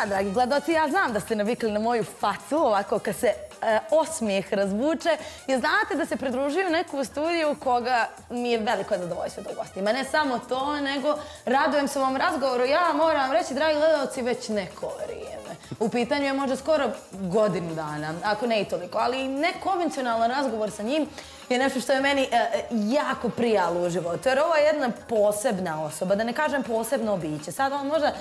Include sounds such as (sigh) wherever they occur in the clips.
Da, dragi gledoci, ja znam da ste navikli na moju facu, ovako kad se e, osmijeh razvuče. I znate da se pridružuju neku studiju koga mi je veliko zadovoljstvo da ugostim. A ne samo to, nego radujem se ovom razgovoru. Ja moram reći, dragi gledoci, već neko vrijeme. U pitanju je možda skoro godinu dana, ako ne i toliko, ali nekonvencionalan razgovor sa njim je nešto što je meni e, e, jako prijalo u životu. Jer ovo je jedna posebna osoba, da ne kažem posebno biće. Sad on možda,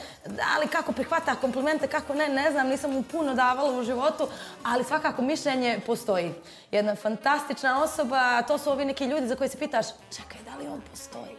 ali kako prihvata komplimente, kako ne, ne znam, nisam mu puno davala u životu, ali svakako mišljenje postoji. Jedna fantastična osoba, to su ovi neki ljudi za koje se pitaš, čekaj, da li on postoji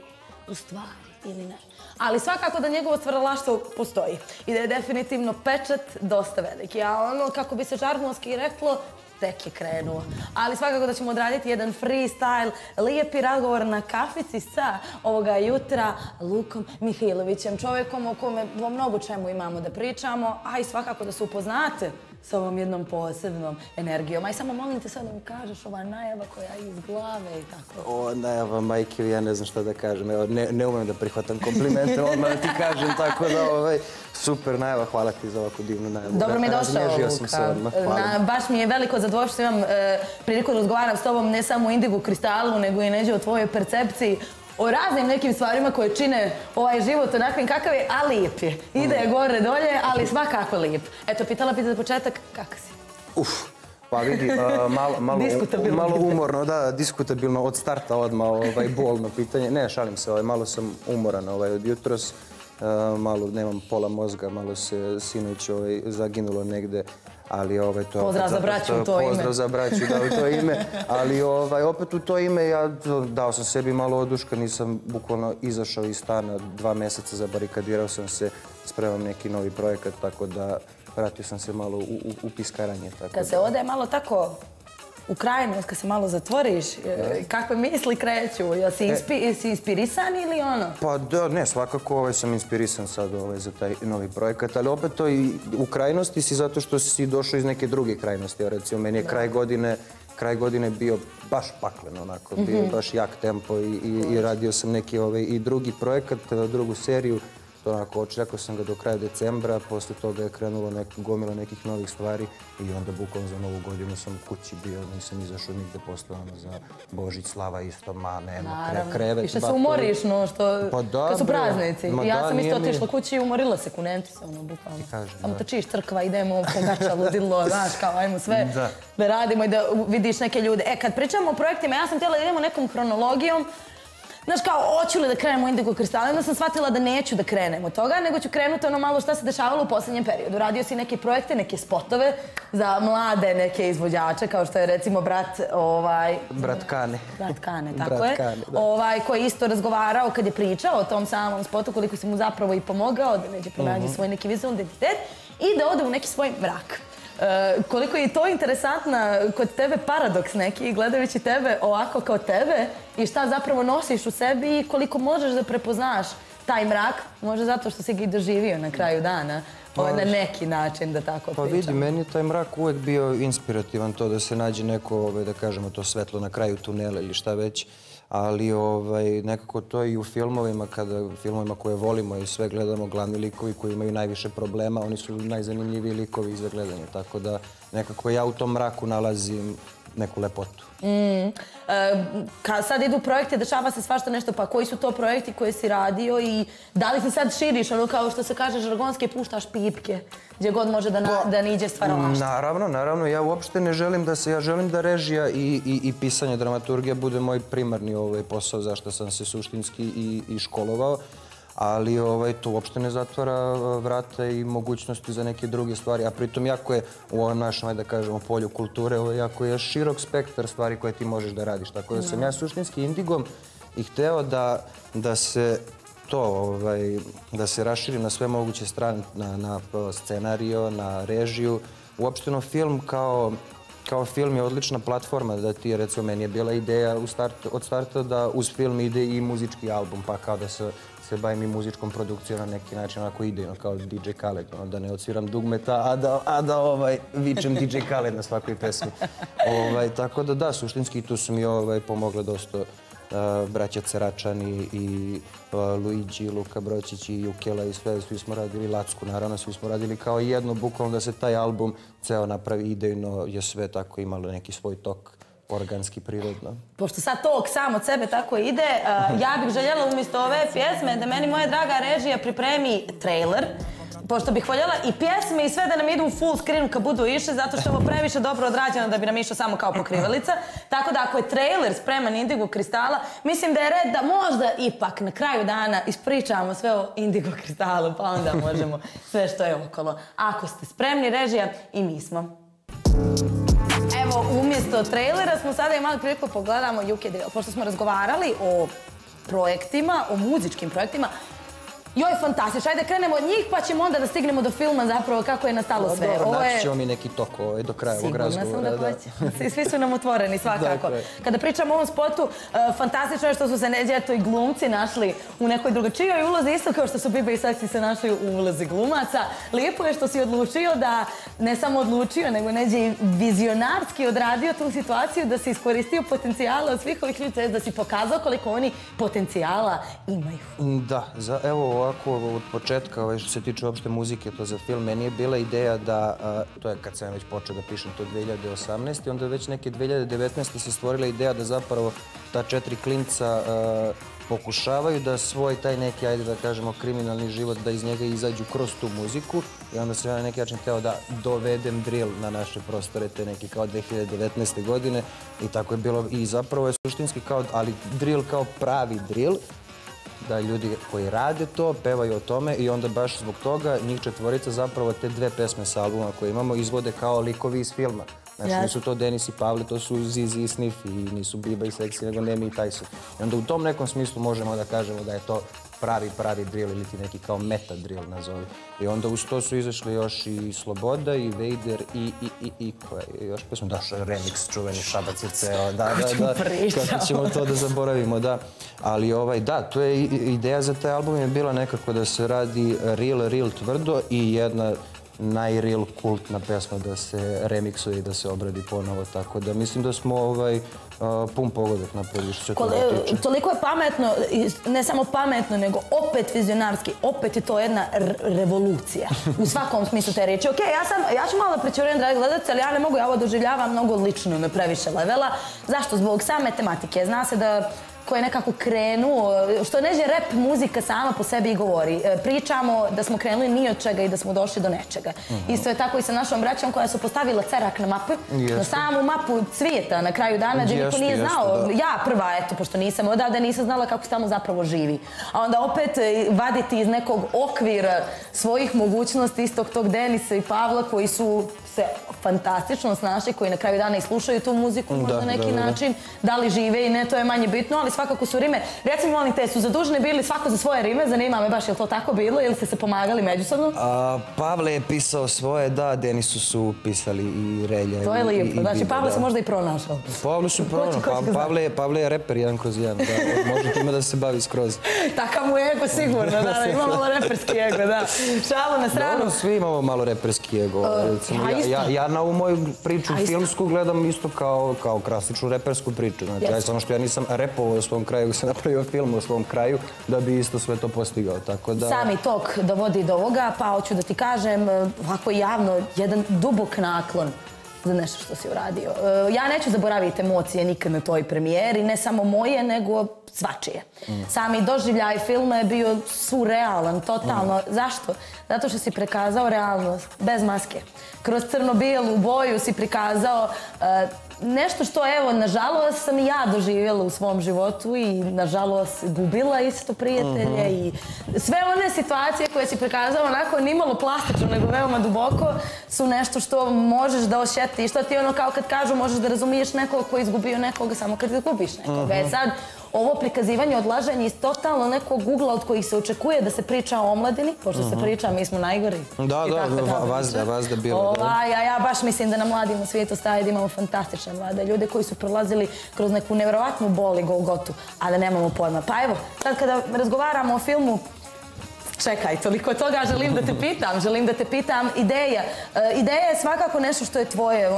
u stvari ili ne? Ali svakako da njegovo stvaralaštvo postoji i da je definitivno pečat dosta veliki. A ono, kako bi se žargonski reklo, tek je krenuo. Ali svakako da ćemo odraditi jedan freestyle, lijepi razgovor na kafici sa ovoga jutra Lukom Mihajlovićem, čovjekom o kome o mnogo čemu imamo da pričamo, a i svakako da se upoznate sa ovom jednom posebnom energijom. Aj samo molim te sad da mi kažeš ova najava koja je iz glave i tako. O, najava, majke, ja ne znam šta da kažem. Evo, ne, ne umem da prihvatam komplimente, (laughs) odmah da ti kažem, tako da, ovaj, super najava, hvala ti za ovako divnu najavu. Dobro mi je došao, Luka. sam se odmah, hvala. Na, baš mi je veliko zadovoljstvo, imam e, priliku da razgovaram s tobom ne samo u Indigu Kristalu, nego i neđe o tvojoj percepciji o raznim nekim stvarima koje čine ovaj život onakvim kakav je, a lijep je. Ide je gore dolje, ali svakako lijep. Eto, pitala bi za početak, kakav si? Uf, pa vidi, uh, malo, malo, malo umorno, da, diskutabilno od starta odmah, ovaj, bolno pitanje. Ne, šalim se, ovaj, malo sam umoran ovaj, od jutros. Uh, malo nemam pola mozga, malo se sinoć ovaj, zaginulo negde ali ovaj to pozdrav za braću u to ime. pozdrav za braću da u to ime. (laughs) Ali ovaj opet u to ime ja dao sam sebi malo oduška nisam bukvalno izašao iz stana dva mjeseca zabarikadirao sam se spremam neki novi projekat tako da vratio sam se malo u, u, u piskaranje tako kad se ode malo tako u krajnost, kad se malo zatvoriš, e, kakve misli kreću? E. si inspirisan ili ono? Pa da, ne, svakako ovaj, sam inspirisan sad ovaj, za taj novi projekat, ali opet to i u krajnosti si zato što si došao iz neke druge krajnosti. Recimo, meni je kraj godine kraj godine bio baš paklen, onako, bio mhm. baš jak tempo i, i, i radio sam neki ovaj, i drugi projekat, drugu seriju, to onako očekao sam ga do kraja decembra, posle toga je krenulo nek, gomila nekih novih stvari i onda bukvalno za novu godinu sam kući bio, nisam izašao nigde posle ono za Božić, Slava isto, ma nema, kre, krevet. I što se umoriš, no, što, pa da, kad su praznici. Ma ja sam isto otišla kući i umorila se, kunenti se, ono, bukvalno. Samo trčiš crkva, idemo, pogača, ludilo, (laughs) znaš, kao, ajmo sve da. da radimo i da vidiš neke ljude. E, kad pričamo o projektima, ja sam htjela da idemo nekom kronologijom, Znaš kao, hoću li da krenem u Indigo Kristal? Onda sam shvatila da neću da krenem od toga, nego ću krenuti ono malo šta se dešavalo u posljednjem periodu. Radio si neke projekte, neke spotove za mlade neke izvođače, kao što je recimo brat... Ovaj, brat Kane. Brat Kane, tako brat je. Kane, da. Ovaj, koji je isto razgovarao kad je pričao o tom samom spotu, koliko si mu zapravo i pomogao da neđe pronađe uh -huh. svoj neki vizualni identitet i da ode u neki svoj mrak. E, koliko je to interesantna kod tebe paradoks neki, gledajući tebe ovako kao tebe i šta zapravo nosiš u sebi i koliko možeš da prepoznaš taj mrak, možda zato što si ga i doživio na kraju dana, pa, ovaj, na neki način da tako pričam. Pa vidi, meni je taj mrak uvek bio inspirativan to da se nađe neko, ovaj, da kažemo, to svetlo na kraju tunela ili šta već ali ovaj, nekako to i u filmovima, kada filmovima koje volimo i sve gledamo, glavni likovi koji imaju najviše problema, oni su najzanimljiviji likovi za gledanje. Tako da nekako ja u tom mraku nalazim neku lepotu. Mm. E, kad sad idu projekte, dešava se svašta nešto, pa koji su to projekti koje si radio i da li se sad širiš, ono kao što se kaže žargonske, puštaš pipke, gdje god može da, na, pa, da niđe stvaralašta? Naravno, naravno. Ja uopšte ne želim da se, ja želim da režija i, i, i pisanje dramaturgije bude moj primarni ovaj posao zašto sam se suštinski i, i školovao ali ovaj, to uopšte ne zatvara vrata i mogućnosti za neke druge stvari. A pritom, jako je u ovom našem, da kažemo, polju kulture, ovaj, jako je širok spektar stvari koje ti možeš da radiš. Tako da sam ja suštinski indigom i hteo da, da se to, ovaj, da se raširi na sve moguće strane, na, na scenario, na režiju. Uopšteno film kao kao film je odlična platforma da ti, recimo, meni je bila ideja u start, od starta da uz film ide i muzički album, pa kao da se se bavim i muzičkom produkcijom na neki način, onako idejno, kao DJ Khaled, ono, da ne odsviram dugmeta, a da, a da ovaj, vičem DJ Khaled na svakoj pesmi. Ovaj, tako da da, suštinski tu su mi ovaj, pomogle dosta eh, braća Ceračani i eh, Luigi, Luka Broćić i Jukela i sve, svi smo radili Lacku, naravno, svi smo radili kao jedno, bukvalno da se taj album ceo napravi idejno, je sve tako imalo neki svoj tok organski, prirodno. Pošto sad to sam od sebe tako ide, (laughs) ja bih željela umjesto ove pjesme da meni moja draga režija pripremi trailer pošto bih voljela i pjesme i sve da nam idu u full screen kad budu išli, zato što je ovo previše dobro odrađeno da bi nam išlo samo kao pokrivalica. Tako da ako je trailer spreman Indigo Kristala, mislim da je red da možda ipak na kraju dana ispričamo sve o Indigo Kristalu, pa onda (laughs) možemo sve što je okolo. Ako ste spremni, režija, i mi smo. Evo, umjesto trailera smo sada imali priliku pogledamo UK Drill. Pošto smo razgovarali o projektima, o muzičkim projektima, Joj, fantastično. Ajde, krenemo od njih, pa ćemo onda da stignemo do filma zapravo kako je nastalo sve. Dobro, naći ćemo mi neki tok do kraja ovog razgovora. Sigurno sam da hoće. (laughs) Svi su nam otvoreni (laughs) svakako. Kada pričamo o ovom spotu, e, fantastično je što su se neđe eto i glumci našli u nekoj drugačijoj ulozi, isto kao što su Biba i Saksi se našli u ulozi glumaca. Lijepo je što si odlučio da, ne samo odlučio, nego neđe i vizionarski odradio tu situaciju, da si iskoristio potencijala od svih ovih ljudi, da si pokazao koliko oni potencijala imaju. Da, za, evo ovako od početka, ovaj, što se tiče uopšte muzike, to za film, meni je bila ideja da, to je kad sam već počeo da pišem to 2018. i onda već neke 2019. se stvorila ideja da zapravo ta četiri klinca pokušavaju da svoj taj neki, ajde da kažemo, kriminalni život, da iz njega izađu kroz tu muziku i onda sam ja na neki način hteo da dovedem drill na naše prostore te neki kao 2019. godine i tako je bilo i zapravo je suštinski kao, ali drill kao pravi drill, da ljudi koji rade to, pevaju o tome i onda baš zbog toga njih četvorica zapravo te dve pesme sa albuma koje imamo izvode kao likovi iz filma. Znači nisu to Denis i Pavle, to su Zizi i Sniff i nisu Biba i Seksi, nego Nemi i Tyson. I onda u tom nekom smislu možemo da kažemo da je to pravi, pravi drill ili ti neki kao meta drill nazovi. I onda uz to su izašli još i Sloboda i Vader i i i i koja je još pesma došao remix čuveni Šabac je ceo. Da, da, da, (laughs) kako ćemo to da zaboravimo, da. Ali ovaj, da, to je ideja za taj album je bila nekako da se radi real, real tvrdo i jedna najreal kultna pesma da se remiksuje i da se obradi ponovo. Tako da mislim da smo ovaj, pun pogodak na što se toga tiče. Toliko je pametno, ne samo pametno, nego opet vizionarski, opet je to jedna revolucija. U svakom smislu te reći. Okej, ja, sam, ja ću malo prećurujem, dragi gledalci, ali ja ne mogu, ja ovo doživljavam mnogo lično, me previše levela. Zašto? Zbog same tematike. Zna se da ko je nekako krenuo, što neđe rap muzika sama po sebi i govori. E, pričamo da smo krenuli ni od čega i da smo došli do nečega. Mhm. Isto je tako i sa našom braćom koja su postavila cerak na mapu, na samu mapu cvijeta na kraju dana gdje niko nije znao. Ja prva, eto, pošto nisam odavde, nisam znala kako se tamo zapravo živi. A onda opet e, vaditi iz nekog okvira svojih mogućnosti istog tog Denisa i Pavla koji su se fantastično snašli, koji na kraju dana i slušaju tu muziku na neki način. Da li žive i ne, to je manje bitno, ali svakako su rime. Recimo, molim te, su zaduženi bili svako za svoje rime, zanima me baš, je li to tako bilo ili ste se pomagali međusobno? Pavle je pisao svoje, da, Denisu su pisali i Relja. To je lijepo, znači Pavle se možda i pronašao. Pavle su pronašao, pa, Pavle je reper jedan kroz jedan, da, može time da se bavi skroz. (laughs) Takav mu ego sigurno, da, (laughs) ima malo reperski ego, da. Šalo na stranu. Dobro, svi imamo malo reperski ego. Ja na ovu moju priču filmsku gledam isto kao klasičnu repersku priču. Znači, samo što ja nisam repovao u svom kraju, se napravio film u svom kraju, da bi isto sve to postigao. Sami tok dovodi do ovoga, pa hoću da ti kažem, ovako javno, jedan dubok naklon za nešto što si uradio. E, ja neću zaboraviti emocije nikad na toj premijeri, ne samo moje, nego svačije. Mm. Sami doživljaj filma je bio surrealan, totalno. Mm. Zašto? Zato što si prekazao realnost, bez maske. Kroz crno-bijelu boju si prikazao e, nešto što, evo, nažalost sam i ja doživjela u svom životu i, nažalost, gubila isto prijatelje mhm. i sve one situacije koje si prikazala onako nimalo plastično, nego veoma duboko, su nešto što možeš da osjetiš. Što ti ono kao kad kažu možeš da razumiješ nekog koji je izgubio nekoga samo kad izgubiš nekoga. E mhm. sad, ovo prikazivanje odlaženja iz totalno nekog ugla od kojih se očekuje da se priča o omladini, pošto se mhm. priča, mi smo najgori. Da, da, vazda, vazda bilo. Ja baš mislim da na mladim u svijetu staje da imamo fantastične mlade ljude koji su prolazili kroz neku nevjerovatnu bol i golgotu, a da nemamo pojma. Pa evo, sad kada razgovaramo o filmu, Čekaj, toliko toga želim da te (laughs) pitam, želim da te pitam. Ideja. E, ideja je svakako nešto što je tvoje,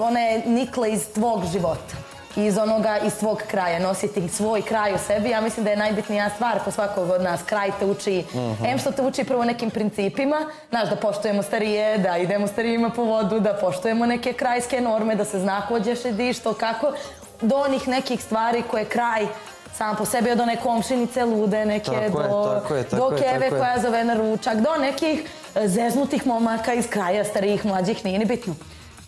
ona je nikla iz tvog života. Iz onoga, iz svog kraja, nositi svoj kraj u sebi. Ja mislim da je najbitnija stvar po svakog od nas. Kraj te uči, uh em što te uči prvo nekim principima, znaš, da poštujemo starije, da idemo starijima po vodu, da poštujemo neke krajske norme, da se zna ko ćeš idi, što kako, do onih nekih stvari koje kraj sam po sebi od one komšinice lude neke Tako je, do, tako je, tako do keve je. koja zove na ručak, do nekih e, zeznutih momaka iz kraja, starijih, mlađih, nije ni bitno.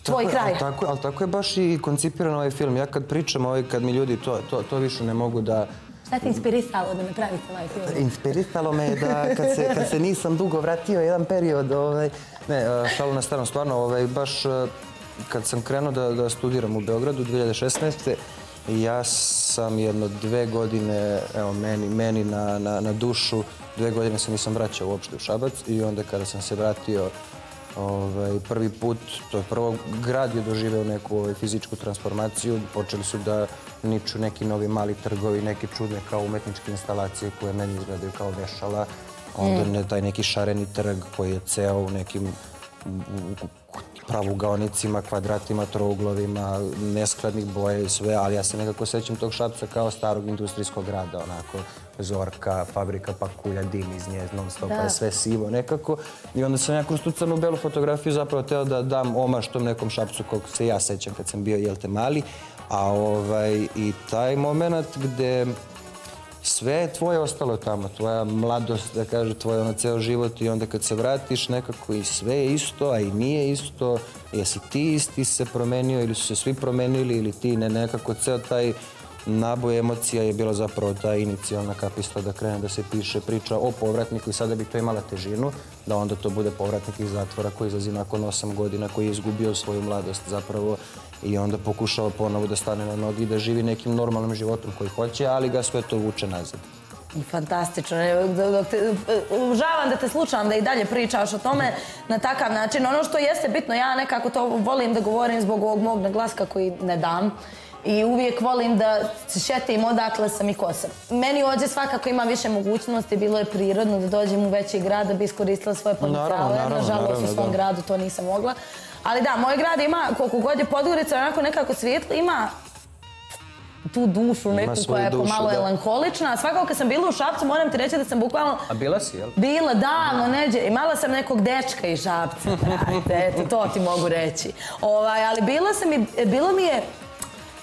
Tvoj Tako je, kraj. Ali tako, ali tako je baš i koncipiran ovaj film. Ja kad pričam, ovaj, kad mi ljudi to, to, to više ne mogu da... Šta ti inspirisalo da napravite ovaj film? Inspirisalo me je da kad se, kad se nisam dugo vratio jedan period, ovaj, ne, eh, šalu na stranu, stvarno, ovaj, baš eh, kad sam krenuo da, da studiram u Beogradu 2016. Ja sam jedno dve godine, evo, meni, meni na, na, na dušu, dve godine se nisam vraćao uopšte u Šabac i onda kada sam se vratio Ovaj, prvi put, to je prvo, grad je doživeo neku ovaj, fizičku transformaciju. Počeli su da niču neki novi mali trgovi, neke čudne kao umetničke instalacije koje meni izgledaju kao vešala. Onda ne, taj neki šareni trg koji je ceo u nekim u- u- pravugaonicima, kvadratima, trouglovima, neskladnih boja i sve, ali ja se nekako sećam tog Šapca kao starog industrijskog grada, onako, zorka, fabrika pakulja, dim iz nje, non stop, pa je sve sivo nekako. I onda sam nekom stucanu belu fotografiju zapravo teo da dam omaš tom nekom Šapcu kog se ja sećam kad sam bio, jel te, mali. A ovaj, i taj moment gde sve je tvoje ostalo tamo, tvoja mladost, da kažu, tvoj ono ceo život i onda kad se vratiš nekako i sve je isto, a i nije isto, jesi ti isti se promenio ili su se svi promenili ili ti ne, nekako ceo taj naboj emocija je bila zapravo ta inicijalna kapista da krene da se piše priča o povratniku i sada bi to imala težinu, da onda to bude povratnik iz zatvora koji izlazi nakon 8 godina, koji je izgubio svoju mladost zapravo i onda pokušava ponovo da stane na nogi i da živi nekim normalnim životom koji hoće, ali ga sve to vuče nazad. I fantastično. Evo, Užavam da te slušam da i dalje pričaš o tome na takav način. Ono što jeste bitno, ja nekako to volim da govorim zbog ovog mog naglaska koji ne dam. I uvijek volim da se šetim odakle sam i ko sam. Meni ovdje svakako ima više mogućnosti, bilo je prirodno da dođem u veći grad da bi iskoristila svoje potencijale. Nažalost, u svom da. gradu to nisam mogla. Ali da, moj grad ima, koliko god je Podgorica, onako nekako svijetlo, ima tu dušu neku koja je pomalo da. melankolična. A svakako kad sam bila u Šapcu, moram ti reći da sam bukvalno A bila si, jel? bila davno neđe. Imala sam nekog dečka iz Šapca, brate, eto, to ti mogu reći. Ovaj, ali bila sam i, bilo mi je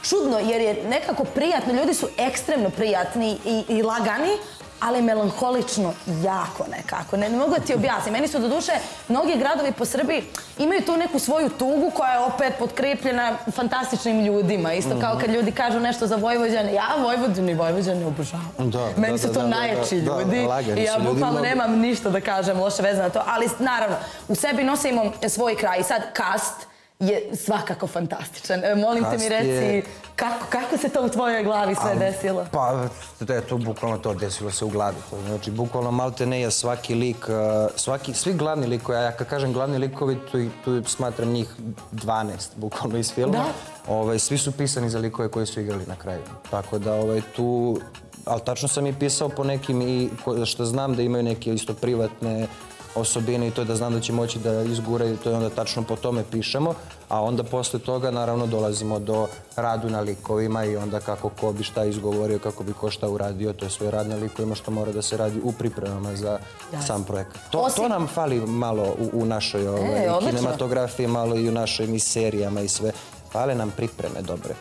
čudno jer je nekako prijatno, ljudi su ekstremno prijatni i, i lagani, ali melanholično jako nekako. Ne, ne mogu ti objasnim. Meni su do duše mnogi gradovi po Srbiji imaju tu neku svoju tugu koja je opet potkrepljena fantastičnim ljudima. Isto kao kad ljudi kažu nešto za Vojvođane. Ja Vojvođani i Vojvođane obožavam. Da, Meni da, su to da, najjači ljudi. I ja bukvalno nemam ništa da kažem loše veze na to. Ali naravno, u sebi nosimo svoj kraj. I sad cast je svakako fantastičan. E, Molim te mi reci je- kako, kako se to u tvojoj glavi sve desilo? Pa, da je to bukvalno to desilo se u glavi. Znači, bukvalno malte ne je svaki lik, uh, svaki, svi glavni likovi, a ja kad kažem glavni likovi, tu, tu smatram njih 12, bukvalno iz filma. Da. Ovaj, svi su pisani za likove koji su igrali na kraju. Tako da ovaj, tu, ali tačno sam i pisao po nekim i što znam da imaju neke isto privatne osobine i to je da znam da će moći da izguraju, to je onda tačno po tome pišemo, a onda posle toga naravno dolazimo do radu na likovima i onda kako ko bi šta izgovorio, kako bi ko šta uradio, to je sve rad na likovima što mora da se radi u pripremama za sam projekat. To, to Osim- nam fali malo u, u našoj ovaj, E, kinematografiji, malo i u našim i serijama i sve. Fale nam pripreme dobre.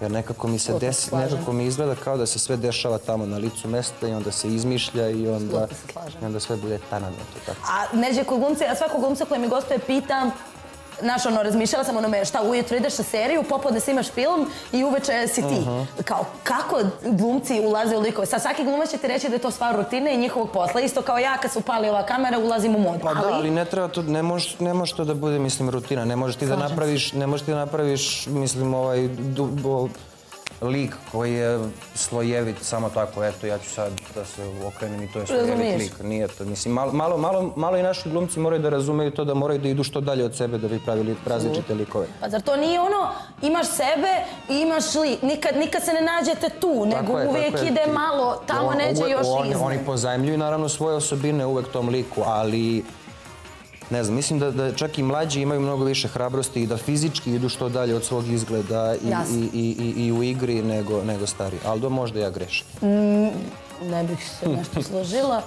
Jer nekako mi se desi, nekako mi izgleda kao da se sve dešava tamo na licu mesta i onda se izmišlja i onda, i onda sve bude tanano. Tako. A neđe kod glumca, ja svakog glumca koji mi gostuje pitam, Znaš, ono, razmišljala sam onome šta ujutro ideš na seriju, popodne snimaš film i uveče si ti. Kao, kako glumci ulaze u likove? Sad svaki glumac će ti reći da je to stvar rutine i njihovog posla. Isto kao ja kad se upali ova kamera, ulazim u mod. Pa da, ali ne treba to, ne može, ne može to da bude, mislim, rutina. Ne možeš ti da se. napraviš, ne možeš ti da napraviš, mislim, ovaj du, bo, lik koji je slojevit samo tako, eto, ja ću sad da se okrenem i to je slojevit Razumiješ. lik. Nije to, mislim, malo, malo, malo, malo i naši glumci moraju da razumeju to da moraju da idu što dalje od sebe da bi pravili različite likove. Pa zar to nije ono, imaš sebe i imaš lik, nikad, nikad se ne nađete tu, nego je, uvijek je. ide Ti- malo, tamo on- neđe još iznad. Oni pozajemljuju naravno svoje osobine uvek tom liku, ali ne znam, mislim da, da čak i mlađi imaju mnogo više hrabrosti i da fizički idu što dalje od svog izgleda i, i, i, i, i u igri nego, nego stari. Aldo, možda ja grešim. Mm, ne bih se (laughs) nešto složila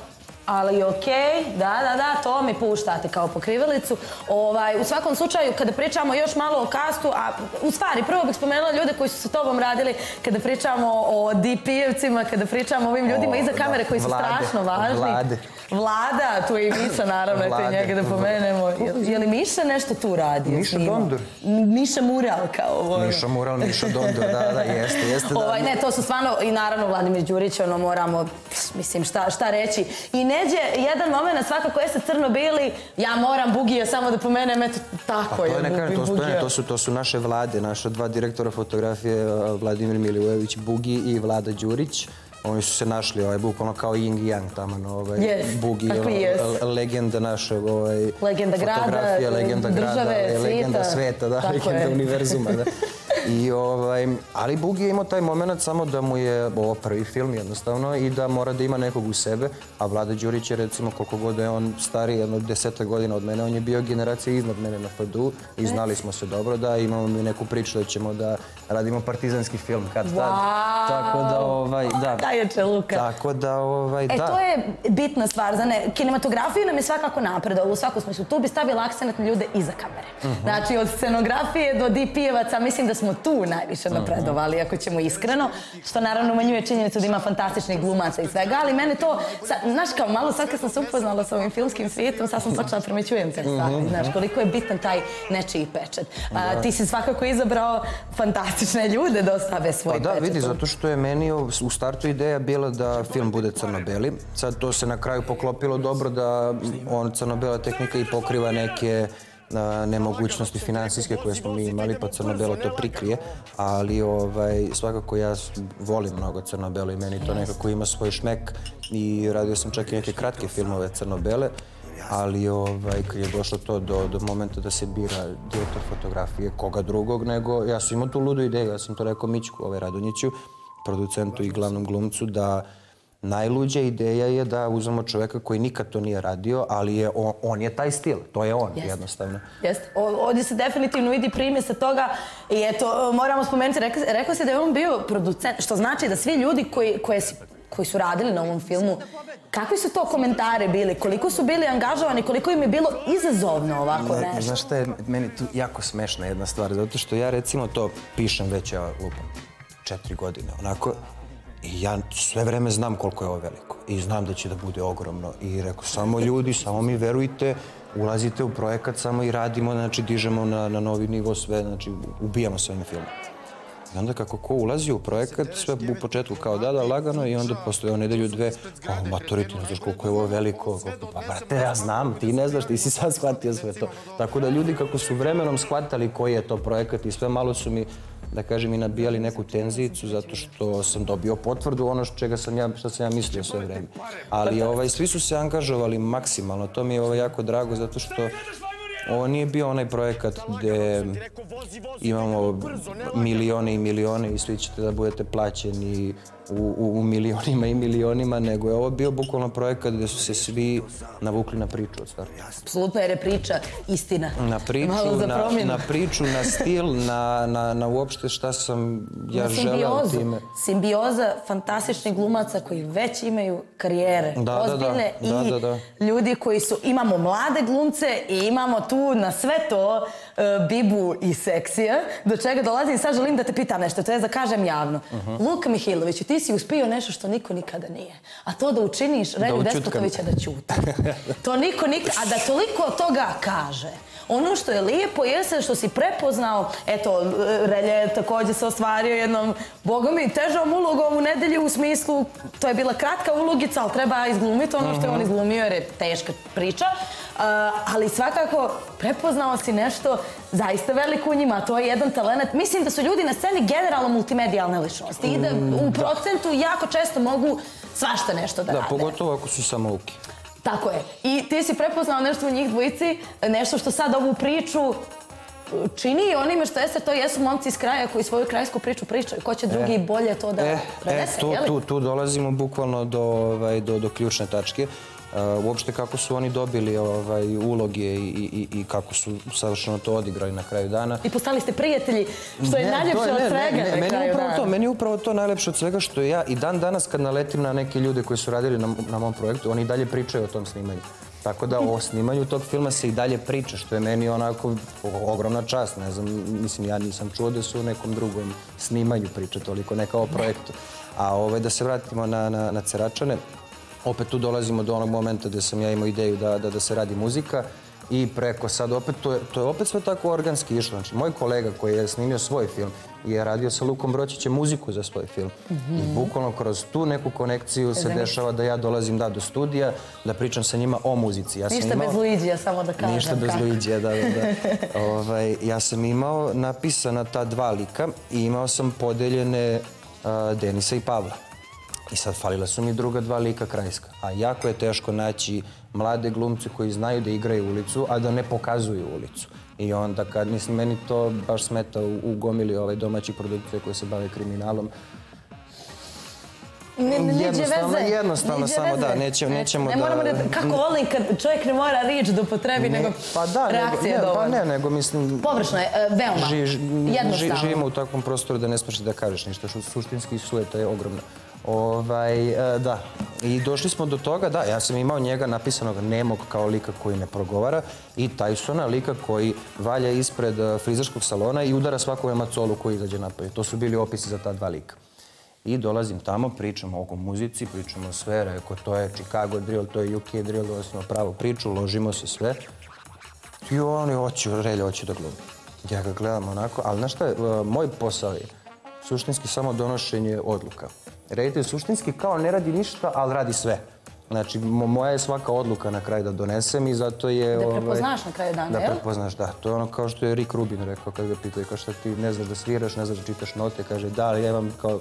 ali okej, da, da, da, to mi puštate kao pokrivalicu. Ovaj, u svakom slučaju, kada pričamo još malo o kastu, a u stvari, prvo bih spomenula ljude koji su sa tobom radili, kada pričamo o DP-evcima, kada pričamo o ovim ljudima iza kamere koji su strašno važni. Vlade. Vlada, tu je i Miša, naravno, eto i njega da pomenemo. Je li Miša nešto tu radi? Miša Dondur. Miša Mural, kao ovo. Miša Mural, Miša Dondur, da, da, jeste, jeste. Da. Ovaj, ne, to su stvarno, i naravno Vladimir Đurić, ono, moramo, mislim, šta, šta reći. I neđe, jedan moment, svakako jeste crno bili, ja moram Bugija samo da pomenem, eto, tako pa, je, je nekaj, to. To su, to su naše vlade, naša dva direktora fotografije, Vladimir Milivojević Bugi i Vlada Đurić. Oni su se našli, ovaj, bukvalno kao Ying i Yang tamo, ovaj, yes, Bugi, ovaj, legenda naše ovaj, legenda fotografije, grada, legenda države, grada, svijeta. legenda sveta, da, legenda je. univerzuma. Da. (laughs) I, ovaj, ali Bugi je imao taj moment samo da mu je ovo prvi film jednostavno i da mora da ima nekog u sebe, a Vlada Đurić je recimo koliko god je on stari, jedno deseta godina od mene, on je bio generacija iznad mene na FDU i znali smo se dobro da imamo mi neku priču da ćemo da radimo partizanski film kad tad. Wow. Tako da, ovaj, da. Daječe, Luka. Tako da, ovaj, da. E, to je bitna stvar. Za ne, kinematografiju nam je svakako napredala u svakom smislu. Tu bi stavila akcent na ljude iza kamere. Uh -huh. Znači, od scenografije do DP-evaca, mislim da smo tu najviše napredovali, ako ćemo iskreno. Što naravno umanjuje činjenicu da ima fantastičnih glumaca i svega, ali mene to, znaš kao malo sad kad sam se upoznala sa ovim filmskim svijetom, sad sam počela primećujem te stvari, znaš, koliko je bitan taj nečiji pečet. A, ti si svakako izabrao fantastične ljude da ostave svoj pečet. Pa da, vidi, zato što je meni u startu ideja bila da film bude crno-beli. Sad to se na kraju poklopilo dobro da on crno-bela tehnika i pokriva neke nemogućnosti finansijske koje smo mi imali, pa crno-belo to prikrije, ali ovaj, svakako ja volim mnogo crno-belo i meni to nekako ima svoj šmek i radio sam čak i neke kratke filmove crno-bele, ali ovaj, kad je došlo to do, do momenta da se bira direktor fotografije koga drugog, nego ja sam imao tu ludu ideju, ja sam to rekao Mićku, ovaj Radonjiću, producentu i glavnom glumcu, da Najluđa ideja je da uzmemo čoveka koji nikad to nije radio, ali je on, on je taj stil. To je on, Jest. jednostavno. Jeste. Ovdje se definitivno vidi primje sa toga. I eto, moramo spomenuti, rekao, rekao se da je on bio producent, što znači da svi ljudi koji, koje si, koji su radili na ovom filmu, kakvi su to komentare bili? Koliko su bili angažovani? Koliko im je bilo izazovno ovako nešto? Znaš šta je meni tu jako smešna jedna stvar? Zato što ja recimo to pišem već, ja lupam, četiri godine. Onako, I ja sve vreme znam koliko je ovo veliko. I znam da će da bude ogromno. I rekao, samo ljudi, samo mi verujte, ulazite u projekat samo i radimo, znači dižemo na, na novi nivo sve, znači ubijamo s ovim filmom. I onda kako ko ulazi u projekat, sve u početku kao da, da, lagano i onda postoje o nedelju dve, o, maturiti, ne znaš koliko je ovo veliko, koliko, pa brate, ja znam, ti ne znaš, ti si sad shvatio sve to. Tako da ljudi kako su vremenom shvatali koji je to projekat i sve malo su mi da kažem, i nabijali neku tenzijicu zato što sam dobio potvrdu ono što čega sam ja, što sam ja mislio sve vreme. Ali ovaj, svi su se angažovali maksimalno, to mi je ovaj, jako drago zato što Ovo nije bio onaj projekat gdje imamo milione i milione i svi ćete da budete plaćeni u, u, milionima i milionima, nego je ovo bio bukvalno projekat gdje su se svi navukli na priču od starta. Jer je priča istina. Na priču, na, na priču, na stil, na, na, na uopšte šta sam ja na želeo time. Simbioza fantastičnih glumaca koji već imaju karijere. Da, ozbiljne da, da. I da, da, da. ljudi koji su, imamo mlade glumce i imamo tu na sve to Bibu i Seksija, do čega dolazi i sad želim da te pitam nešto, to je da kažem javno. Uh -huh. Luka Mihilović, ti si uspio nešto što niko nikada nije. A to da učiniš Relju Despotovića da čuta. To niko nikada, a da toliko toga kaže. Ono što je lijepo jeste što si prepoznao, eto, Relje je također se ostvario jednom, boga mi, težom ulogom u nedelju u smislu, to je bila kratka ulogica, ali treba izglumiti ono što je on mhm. izglumio jer je teška priča. Uh, ali svakako prepoznao si nešto zaista veliko u njima, to je jedan talent. Mislim da su ljudi na sceni generalno multimedijalne ličnosti i da mm, u procentu jako često mogu svašta nešto da, da rade. Da, pogotovo ako su samouki. Tako je. I ti si prepoznao nešto u njih dvojici, nešto što sad ovu priču čini onime što jeste, to jesu momci iz kraja koji svoju krajsku priču pričaju. Ko će drugi bolje to da e, prenese, e, tu, tu, tu dolazimo bukvalno do, ovaj, do, do ključne tačke uopšte kako su oni dobili ovaj, uloge i, i, i kako su savršeno to odigrali na kraju dana. I postali ste prijatelji, što je najljepše od svega na kraju dana. Meni je upravo to najljepše od svega što ja i dan danas kad naletim na neke ljude koji su radili na, na mom projektu, oni dalje pričaju o tom snimanju. Tako da o snimanju tog filma se i dalje priča, što je meni onako ogromna čast. Ne znam, mislim, ja nisam čuo da su u nekom drugom snimanju priča toliko, ne kao o projektu. A ovaj, da se vratimo na, na, na Ceračane, opet tu dolazimo do onog momenta gdje sam ja imao ideju da, da, da se radi muzika i preko sad opet, to je, to je opet sve tako organski išlo. Znači, moj kolega koji je snimio svoj film je radio sa Lukom Broćićem muziku za svoj film. Mm -hmm. I bukvalno kroz tu neku konekciju se dešava da ja dolazim da do studija, da pričam sa njima o muzici. Ja sam ništa imao, bez Luigija, samo da kažem. Ništa bez Luigija, da, da. da. (laughs) ovaj, ja sam imao napisana ta dva lika i imao sam podeljene uh, Denisa i Pavla. I sad falila su mi druga dva lika krajska. A jako je teško naći mlade glumce koji znaju da igraju ulicu, a da ne pokazuju ulicu. I onda kad, mislim, meni to baš smeta u, u gomili ove domaćih produkcije koje se bave kriminalom. Jednostavno, jednostavno samo da, nećemo, da... Ne moramo da... Kako volim kad čovjek ne mora riječ da upotrebi, nego pa da, reakcija je dovoljna. Pa ne, nego mislim... Površno je, e, veoma, jednostavno. Živimo u takvom prostoru da ne smiješ da kažeš ništa, što suštinski sujeta je ogromna. Ovaj, e, da, i došli smo do toga, da, ja sam imao njega napisanog nemog kao lika koji ne progovara i Tysona, lika koji valja ispred e, frizerskog salona i udara svakome macolu koji izađe napolje. To su bili opisi za ta dva lika. I dolazim tamo, pričamo oko muzici, pričamo sve, reko, to je Chicago drill, to je UK drill, dolazimo pravo priču, ložimo se sve. I oni hoće, relje hoće da glumi. Ja ga gledam onako, ali znaš šta je, e, moj posao je suštinski samo donošenje odluka reditelj suštinski kao ne radi ništa, ali radi sve. Znači, moja je svaka odluka na kraj da donesem i zato je... Da ovaj, prepoznaš na kraju dana, jel? Da prepoznaš, da. To je ono kao što je Rick Rubin rekao kad ga pitao, kao što ti ne znaš da sviraš, ne znaš da čitaš note, kaže da, ali ja imam kao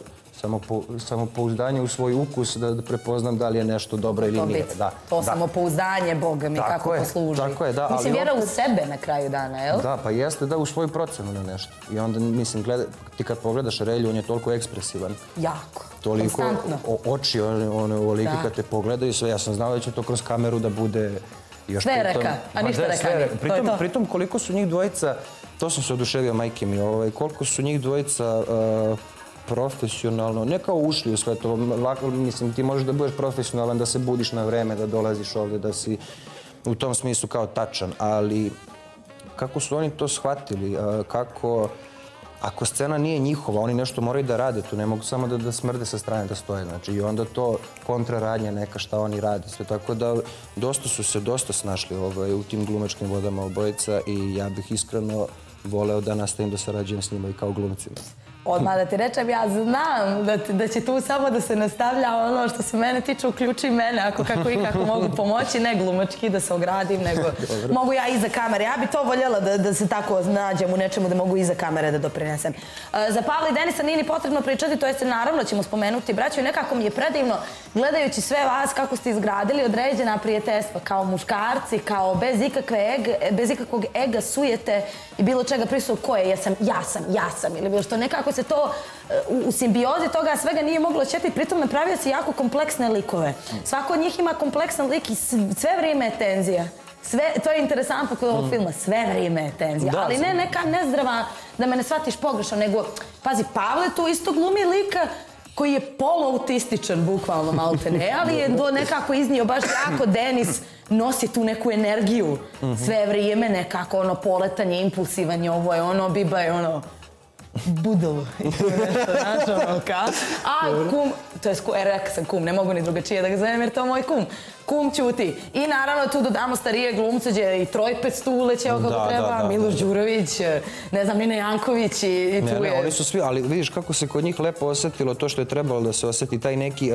samopouzdanje u svoj ukus da prepoznam da li je nešto dobro ili nije. Da, to samopouzdanje, Boga mi, kako to služi. Tako je, da. Mislim, vjera u sebe na kraju dana, jel? Da, pa jeste da u svoju procenu na nešto. I onda, mislim, ti kad pogledaš Relju, on je toliko ekspresivan. Jako, toliko oči, one ovolike kad te pogledaju sve. Ja sam znao da će to kroz kameru da bude... Sve reka, a ništa reka nije. Pritom, koliko su njih dvojica, to sam se oduševio majke mi, ovaj, koliko su njih dvojica profesionalno, ne kao ušli u sve to, lako, mislim, ti možeš da budeš profesionalan, da se budiš na vreme, da dolaziš ovde, da si u tom smislu kao tačan, ali kako su oni to shvatili, kako, ako scena nije njihova, oni nešto moraju da rade, tu ne mogu samo da, da smrde sa strane da stoje, znači i onda to kontraradnja neka šta oni rade, sve tako da dosta su se dosta snašli ovaj, u tim glumačkim vodama obojica i ja bih iskreno voleo da nastavim da sarađujem s njima i kao glumcima. Odmah da ti rečem, ja znam da, da će tu samo da se nastavlja ono što se mene tiče, uključi mene ako kako i kako mogu pomoći, ne glumački da se ogradim, nego (laughs) mogu ja iza kamere. Ja bi to voljela da, da se tako nađem u nečemu da mogu iza kamere da doprinesem. E, za Pavla i Denisa nije ni potrebno pričati, to jeste naravno ćemo spomenuti braću i nekako mi je predivno gledajući sve vas kako ste izgradili određena prijateljstva kao muškarci, kao bez, ikakve ega, bez ikakvog ega sujete i bilo čega prisuo ko je, jesam, ja sam, ja sam ili bilo što nekako se to u simbiozi toga svega nije moglo četiti, pritom napravio se jako kompleksne likove. Svako od njih ima kompleksan lik i sve vrijeme je tenzija. Sve, to je interesantno kod ovog mm. filma, sve vrijeme je tenzija. Ali ne neka nezdrava, da me ne shvatiš pogrešno, nego, pazi, Pavle tu isto glumi lika koji je poloautističan, bukvalno malo te ne, ali je do nekako iznio baš jako Denis nosi tu neku energiju mhm. sve vrijeme, nekako ono poletanje, impulsivanje, ovo je ono, biba je ono, budalo i tu nešto (laughs) našo, ono ka. A kum, to je sku, rekao sam kum, ne mogu ni drugačije da ga zovem jer to je moj kum. Kum ćuti. I naravno tu dodamo starije glumce gdje i Trojpec tu ulećeo kako treba, Miloš Đurović, ne znam, Nina Janković i, tu je. Ne, oni su svi, ali vidiš kako se kod njih lepo osjetilo to što je trebalo da se osjeti, taj neki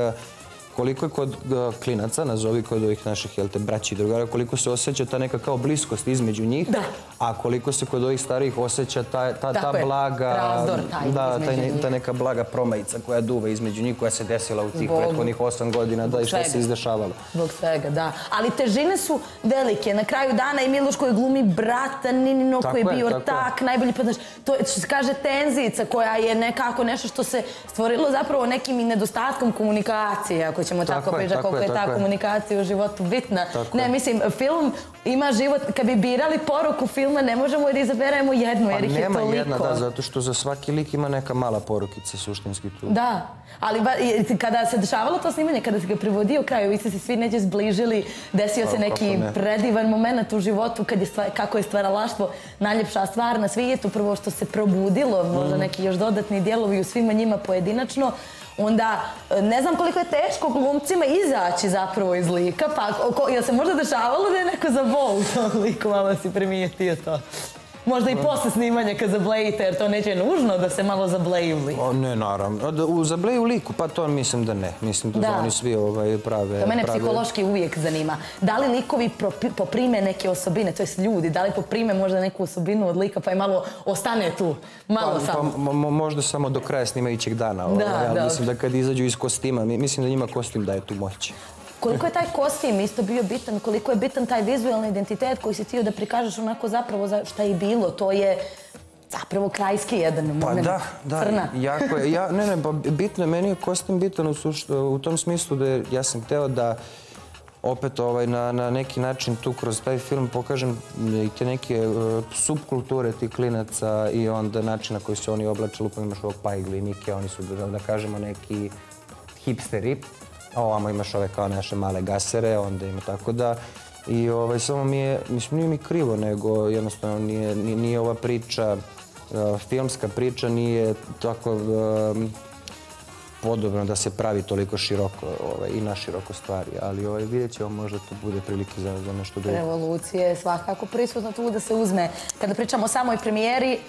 koliko je kod uh, klinaca, nazovi kod ovih naših jel te, braći i drugara, koliko se osjeća ta neka kao bliskost između njih, da. a koliko se kod ovih starijih osjeća ta, ta, ta blaga... Razdor taj da, taj, ne, ta neka blaga promajica koja duva između njih, koja se desila u tih Bog. prethodnih osam godina, da i šta se izdešavalo. Zbog svega, da. Ali težine su velike. Na kraju dana i Miloš koji glumi brata Ninino koji je bio tak, najbolji pa znaš, to je, kaže tenzica koja je nekako nešto što se stvorilo zapravo nekim i nedostatkom komunikacije, ako ako ćemo tako, Tako pričati, koliko je, je ta je. komunikacija u životu bitna. Tako ne, mislim, film ima život, kad bi birali poruku filma, ne možemo da izaberemo jednu, Pa jer ih je nema toliko. jedna, da, zato što za svaki lik ima neka mala porukica suštinski tu. Da, ali ba, kada se dešavalo to snimanje, kada si ga privodio u kraju, vi ste se svi neđe zbližili, desio se Pa, neki kako ne. predivan moment u životu kad je stvar, kako je stvaralaštvo najljepša stvar na svijetu, prvo što se probudilo, Mm. možda neki još dodatni dijelovi u svima njima pojedinačno, onda e, ne znam koliko je teško glumcima izaći zapravo iz lika, pa ko, jel se možda dešavalo da je neko zabol u tom liku, malo si primijetio to? Možda i posle snimanja kad zablejite, jer to neće nužno da se malo zableju u lik. O, ne, naravno. Da, U zableju liku, pa to mislim da ne. Mislim da, oni svi ovaj, prave... To mene prave... psihološki uvijek zanima. Da li likovi propi- poprime neke osobine, to jest ljudi, da li poprime možda neku osobinu od lika pa je malo ostane tu, malo Pa, samo. pa, mo- mo- možda samo do kraja snimajućeg dana. Ovaj, Da, ali da. Mislim da kad izađu iz kostima, mi- mislim da njima kostim daje tu moć. Koliko je taj kostim isto bio bitan, koliko je bitan taj vizualni identitet koji si tio da prikažeš onako zapravo za šta je bilo, to je zapravo krajski jedan Pa moment. da, da, Crna. jako je. Ja, ne, ne, pa bitno je, meni je kostim bitan u, sušt, u tom smislu da je, ja sam hteo da opet ovaj, na, na neki način tu kroz taj film pokažem i te neke uh, subkulture tih klinaca i onda način na koji se oni oblače, lupom imaš ovog Pajgli i Mike, oni su, da, da kažemo, neki hipsteri, a ovamo imaš ove kao naše male gasere, onda ima tako da. I ovaj, samo mi je, mislim, nije mi krivo, nego jednostavno nije, nije, nije ova priča, uh, filmska priča nije tako eh, podobno da se pravi toliko široko ovaj, i na široko stvari, ali ovaj, vidjet ćemo možda to bude prilike za, za nešto drugo. Revolucija je svakako prisutna tu da se uzme. Kada pričamo o samoj premijeri, e,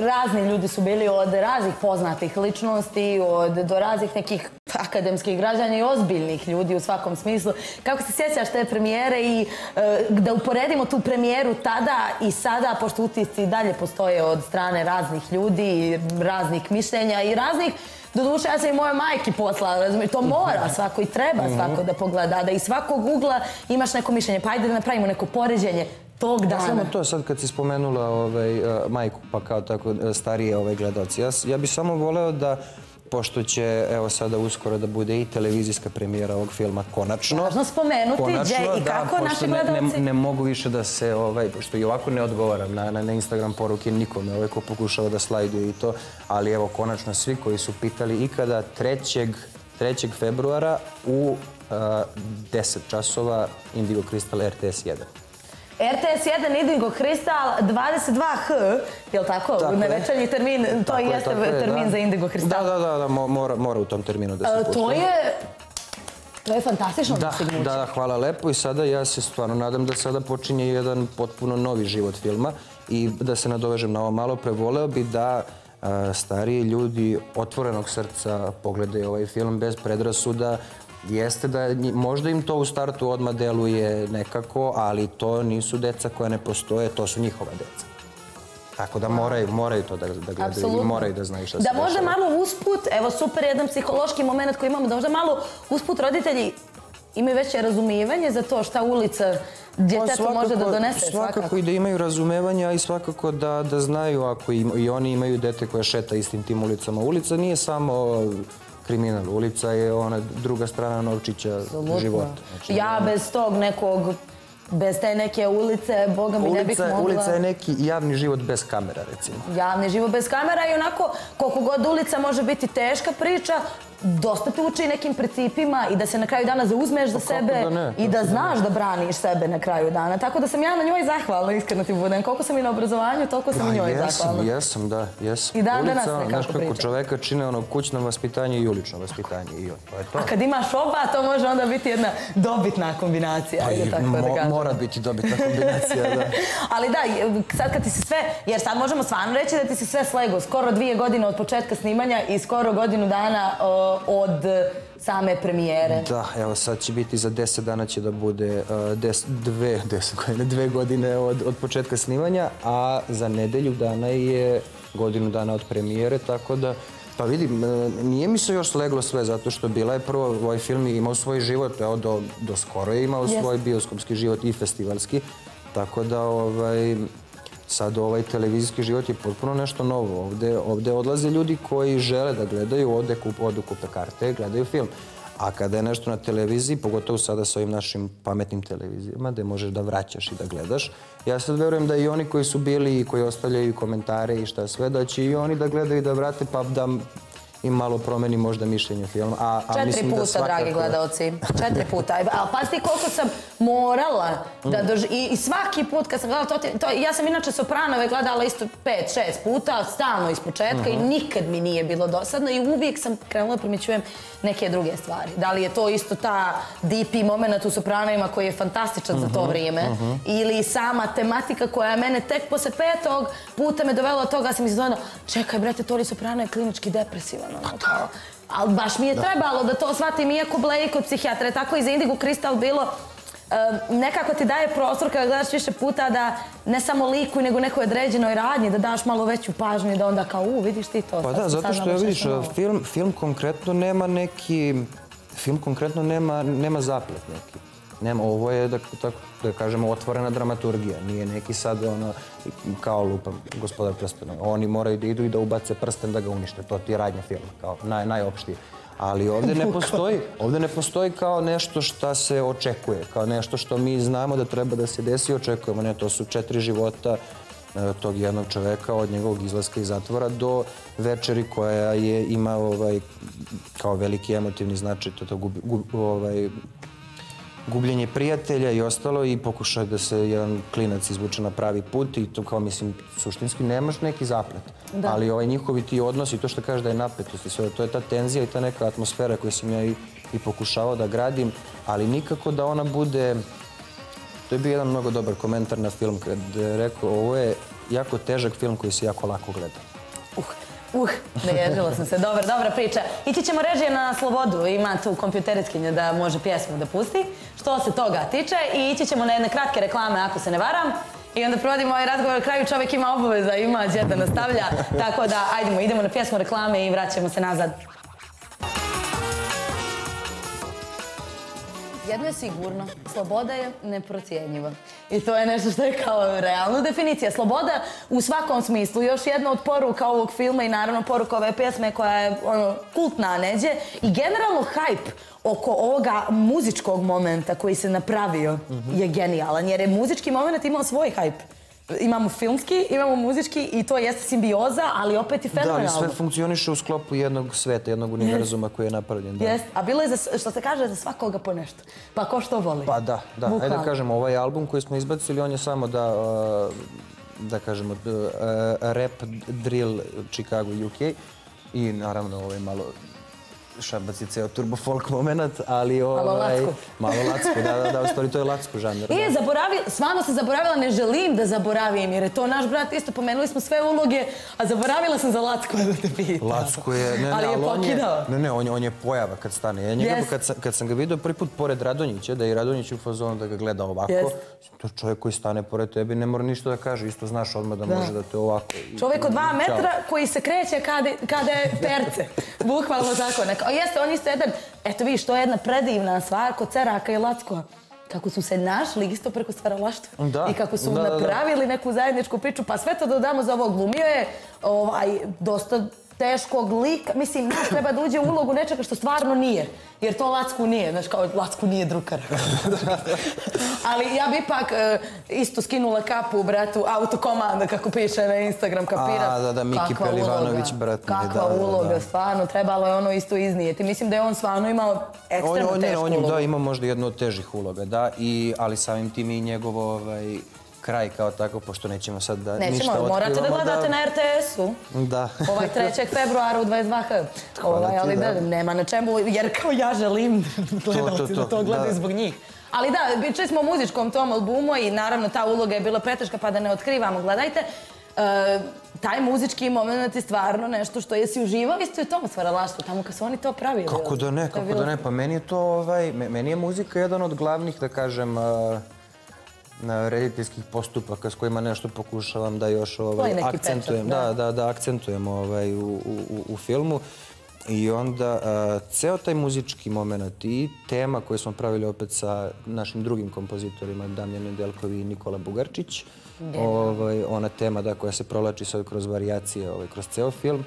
razni ljudi su bili od raznih poznatih ličnosti, od, do raznih nekih akademskih građana i ozbiljnih ljudi u svakom smislu. Kako se sjećaš te premijere i e, da uporedimo tu premijeru tada i sada, pošto utisci dalje postoje od strane raznih ljudi, i raznih mišljenja i raznih Doduše, ja sam i moje majki poslala, razumiješ, to mora svako i treba svako da pogleda, da iz svakog ugla imaš neko mišljenje, pa ajde da napravimo neko poređenje tog dana. Samo to sad kad si spomenula ovaj, uh, majku, pa kao tako uh, starije ovaj, gledalci. Ja bih samo voleo da pošto će evo sada uskoro da bude i televizijska premijera ovog filma konačno. Važno spomenuti gdje i kako naši ne, ne, gledalci- ne mogu više da se, ovaj, pošto i ovako ne odgovaram na, na, na Instagram poruke nikome, ovaj ko pokušava da slajduje i to, ali evo konačno svi koji su pitali ikada 3. 3. februara u uh, 10 časova Indigo Crystal RTS 1. RTS 1 Indigo Kristal 22H, je li tako? Tako na večernji termin, to Tako jeste je, termin za Indigo Kristal. Da, da, da, da mo- mora, mora u tom terminu da se E, pušta. To je... To je fantastično Da, dostignuće. da, da, hvala lepo i sada ja se stvarno nadam da sada počinje jedan potpuno novi život filma i da se nadovežem na ovo malo pre, voleo bi da a, stariji ljudi otvorenog srca pogledaju ovaj film bez predrasuda. Jeste da možda im to u startu odmah deluje nekako, ali to nisu deca koja ne postoje, to su njihova deca. Tako da moraju, moraju to da, da gledaju Apsolutno. i moraju da znaju šta se Da dešava. možda malo usput, evo super jedan psihološki moment koji imamo, da možda malo usput roditelji imaju veće razumijevanje za to šta ulica djetetu Pa može da donese. Svakako i da imaju razumevanja i svakako da, da znaju ako im, i oni imaju dete koje šeta istim tim ulicama. Ulica nije samo kriminal, ulica je ona druga strana novčića života. Znači, Ja bez tog nekog, bez te neke ulice, boga mi ne bih mogla... ulica je neki javni život bez kamera, recimo. Javni život bez kamera i onako, koliko god ulica može biti teška priča, dosta te uči nekim principima i da se na kraju dana zauzmeš za Pa sebe da ne, i da da znaš da braniš sebe na kraju dana. Tako da sam ja na njoj zahvalna, iskreno ti budem. Koliko sam i na obrazovanju, toliko sam i njoj jesam, zahvalna. jesam, da, jesam. I dan danas nekako Znaš kako priča. čoveka čine ono kućno vaspitanje i ulično vaspitanje. I to je to. A kad imaš oba, to može onda biti jedna dobitna kombinacija. ajde tako da Pa Mo- kažem. mora biti dobitna kombinacija, da. (laughs) Ali da, sad kad ti se sve, jer sad možemo stvarno reći da ti se sve slego, skoro dvije godine od početka snimanja i skoro godinu dana o, od same premijere. Da, evo sad će biti za 10 dana će da bude des, dve, (laughs) deset godine, dve godine od, od početka snimanja, a za nedelju dana je godinu dana od premijere, tako da Pa vidim, e, nije mi se još sleglo sve, zato što bila je prvo, ovaj film je imao svoj život, evo do, do skoro je imao svoj bioskopski život i festivalski, tako da ovaj, sad ovaj televizijski život je potpuno nešto novo. Ovde, ovde odlaze ljudi koji žele da gledaju, ode kup, odu kupe karte, gledaju film. A kada je nešto na televiziji, pogotovo sada sa ovim našim pametnim televizijama, gde možeš da vraćaš i da gledaš, ja sad verujem da i oni koji su bili i koji ostavljaju komentare i šta sve, da će i oni da gledaju i da vrate, pa da i malo promeni možda mišljenje filma. A, a Četiri mislim puta, da svakako... dragi gledalci. Četiri puta. (laughs) Ali pazite koliko sam morala da dož... I, I svaki put kad sam gledala to, to... Ja sam inače Sopranove gledala isto pet, šest puta, stalno iz početka i mhm. nikad mi nije bilo dosadno i uvijek sam krenula primjećujem neke druge stvari. Da li je to isto ta DP moment u Sopranovima koji je fantastičan za to mhm, vrijeme mhm. ili sama tematika koja je mene tek posle petog puta me dovela od toga da sam izgledala čekaj brete, Tori Soprano je klinički depresivan ono, kao, ali baš mi je trebalo da to shvatim, iako Blake kod psihijatra, tako i za Indigo Crystal bilo, nekako ti daje prostor kada gledaš više puta da ne samo liku nego nekoj određenoj radnji, da daš malo veću pažnju i da onda kao, u, vidiš ti to. Pa da, zato što ja vidiš, film, film konkretno nema neki, film konkretno nema, nema zaplet neki. Nema, ovo je, da, tako, da kažemo, otvorena dramaturgija. Nije neki sad, ono, kao lupa gospodar prstena. Oni moraju da idu i da ubace prsten da ga unište. To ti je radnja filma, kao naj, najopštije. Ali ovdje ne postoji, ovdje ne postoji kao nešto što se očekuje, kao nešto što mi znamo da treba da se desi i očekujemo. Ne, to su četiri života e, tog jednog čoveka od njegovog izlaska iz zatvora do večeri koja je ima ovaj, kao veliki emotivni značaj, to, to gubi, gubi, ovaj, gubljenje prijatelja i ostalo i pokušaj da se jedan klinac izvuče na pravi put i to kao mislim suštinski nemaš neki zaplet. Ali ovaj njihovi ti odnosi, to što kažeš da je napetost i sve, to je ta tenzija i ta neka atmosfera koju sam ja i, i pokušavao da gradim, ali nikako da ona bude... To je bio jedan mnogo dobar komentar na film kad je rekao ovo je jako težak film koji se jako lako gleda. Uh, Uh, neježila sam se. Dobra, dobra priča. Ići ćemo režije na slobodu. Ima tu kompjuteritkinja da može pjesmu da pusti. Što se toga tiče. I ići ćemo na jedne kratke reklame, ako se ne varam. I onda provodimo ovaj razgovor. Kraju čovjek ima obaveza, ima gdje da nastavlja. Tako da, ajdemo, idemo na pjesmu reklame i vraćamo se nazad. Jedno je sigurno, sloboda je neprocijenjiva. I to je nešto što je kao realna definicija. Sloboda u svakom smislu. Još jedna od poruka ovog filma i naravno poruka ove pjesme koja je ono, kultna neđe. I generalno hype oko ovoga muzičkog momenta koji se napravio je genijalan. Jer je muzički moment imao svoj hype imamo filmski, imamo muzički i to jeste simbioza, ali opet i fenomenalno. Da, ali sve funkcioniše u sklopu jednog sveta, jednog univerzuma koji je napravljen. Jest, a bilo je, za, što se kaže, za svakoga po nešto. Pa ko što voli? Pa da, da. Ajde da kažemo, ovaj album koji smo izbacili, on je samo da, da kažemo, rap, drill, Chicago, UK. I naravno, ovaj malo Šabac je ceo turbo folk moment, ali ovaj... Malo lacko. Malo lacko, da, da, da, u stvari to je lacko žanr. I je zaboravila, stvarno se zaboravila, ne želim da zaboravim, jer je to naš brat isto, pomenuli smo sve uloge, a zaboravila sam za lacko (laughs) da te pitam. Lacko je, ne, ne, ali je pokidao. Ne, ne, on je, on je pojava kad stane. Ja njega, yes. kad, sam, kad sam ga vidio prvi put pored Radonjića, da je Radonjić u fazonu da ga gleda ovako, yes. to čovjek koji stane pored tebi ne mora ništa da kaže, isto znaš odmah da, da. može da te ovako... Čovjek od dva metra koji se kreće kada, kada je perce. (laughs) Bukvalno tako, neka. A jeste, on isto jedan, eto vidiš, to je jedna predivna stvar kod Ceraka i Lacko. Kako su se našli isto preko stvaralaštva. Da. I kako su da, napravili da. neku zajedničku priču. Pa sve to dodamo za ovo glumio je ovaj, dosta teškog lika. Mislim, naš treba da uđe u ulogu nečega što stvarno nije. Jer to Lacku nije. Znaš, kao Lacku nije drukar. (laughs) Ali ja bi ipak e, isto skinula kapu bratu autokomanda, kako piše na Instagram, kapira. A, da, da, Miki Pelivanović, brat mi. Kakva da, uloga, da, da. stvarno. Trebalo je ono isto iznijeti. Mislim da je on stvarno imao ekstremno on, on, tešku on, ulogu. Da, ima možda jednu od težih uloga, da. I, ali samim tim i njegovo ovaj, kraj kao tako, pošto nećemo sad da nećemo, ništa otkrivamo. Morate da gledate na RTS-u. Da. (laughs) Ovaj 3. februara u 22h. Ovaj, ali da. nema na čemu, jer kao ja želim (laughs) gledalci da to gledaju zbog njih. Ali da, čuli smo u muzičkom tom albumu i naravno ta uloga je bila preteška pa da ne otkrivamo. Gledajte, e, taj muzički moment je stvarno nešto što jesi uživao isto je tom stvaralaštvo, tamo kad su oni to pravili. Kako da ne, kako da ne, pa meni je to, ovaj, meni je muzika jedan od glavnih, da kažem, rediteljskih postupaka s kojima nešto pokušavam da još ovaj, akcentujem. Da, da, da, akcentujem ovaj, u, u, u filmu. I onda ceo taj muzički moment i tema koju smo pravili opet sa našim drugim kompozitorima, Damjan Nedelkovi i Nikola Bugarčić, ovaj, ona tema da, koja se provlači sad kroz variacije, ovaj, kroz ceo film,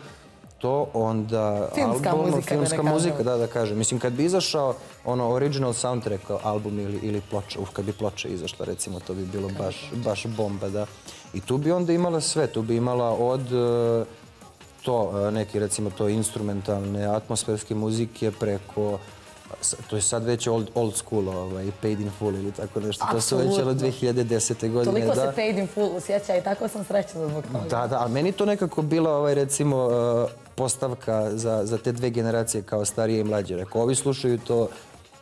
to, onda Filmska album, muzika, filmska muzika, da, da kažem. Mislim, kad bi izašao ono original soundtrack album ili, ili ploča, uf, kad bi ploča izašla, recimo, to bi bilo baš, baš bomba, da. I tu bi onda imala sve, tu bi imala od e, to, e, neki, recimo, to instrumentalne, atmosferske muzike preko to je sad već old, old school, ovaj, paid in full ili tako nešto. To već ono Apsolutno. 2010. godine. Toliko da. se paid in full osjeća i tako sam srećna zbog toga. Da, da, ali meni to nekako bila ovaj, recimo uh, postavka za, za te dve generacije kao starije i mlađe. Rekao, ovi slušaju to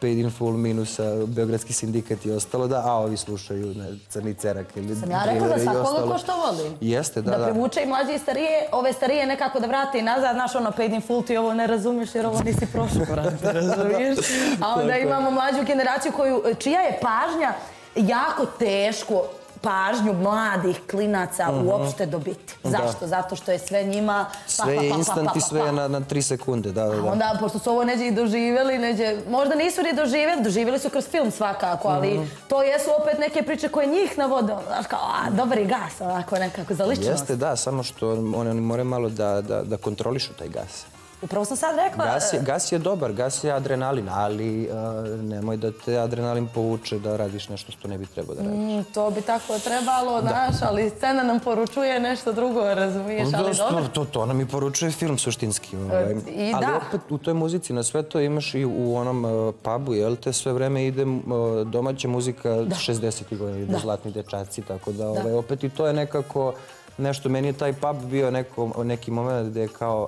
paid in full minusa, Beogradski sindikat i ostalo, da, a ovi slušaju ne, Crni cerak ili Sam ja rekla da i svakoga ostalo. ko što voli. Jeste, da, Da da. privuče i mlađe i starije, ove starije nekako da vrati nazad, znaš ono paid in full, ti ovo ne razumiješ jer ovo nisi prošao, brate, (laughs) razumiješ? A onda imamo mlađu generaciju koju, čija je pažnja jako teško pažnju mladih klinaca uopšte dobiti. Zašto? Zato što je sve njima... pa, Sve je instant i sve je na, na tri sekunde, da, da, A da. onda, pošto su ovo neđe i doživjeli, neđe, možda nisu ni doživjeli, doživjeli su kroz film svakako, ali Mhm. to jesu opet neke priče koje njih navode, znaš kao, a, dobar je gas, onako nekako, za ličnost. Jeste, da, samo što oni, oni moraju malo da, da, da kontrolišu taj gas. Upravo sam sad rekla, Gas je, gas je dobar, gas je adrenalin, ali uh, nemoj da te adrenalin povuče da radiš nešto što ne bi trebao da radiš. mm, to bi tako trebalo, znaš, ali scena nam poručuje nešto drugo, razumiješ, ali Da, dobro. to, nam i poručuje film suštinski. Ovaj. i Ali da. opet u toj muzici na sve to imaš i u onom uh, pubu, jel te, sve vreme ide uh, domaća muzika 60. godina, ide Zlatni dečaci, tako da ovaj, opet i to je nekako nešto, meni je taj pub bio neko, neki moment gde je kao